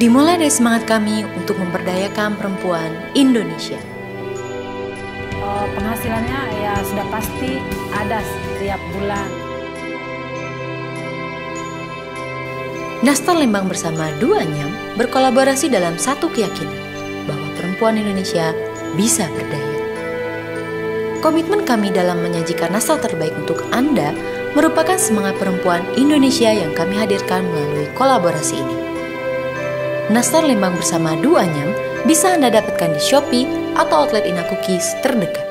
Dimulai dari semangat kami untuk memberdayakan perempuan Indonesia. Oh, penghasilannya ya sudah pasti ada setiap bulan. Nastar Lembang bersama Dua Anyam berkolaborasi dalam satu keyakinan bahwa perempuan Indonesia bisa berdaya. Komitmen kami dalam menyajikan nastar terbaik untuk Anda merupakan semangat perempuan Indonesia yang kami hadirkan melalui kolaborasi ini. Nastar Lembang bersama Duanyam bisa Anda dapatkan di Shopee atau outlet Ina Cookies terdekat.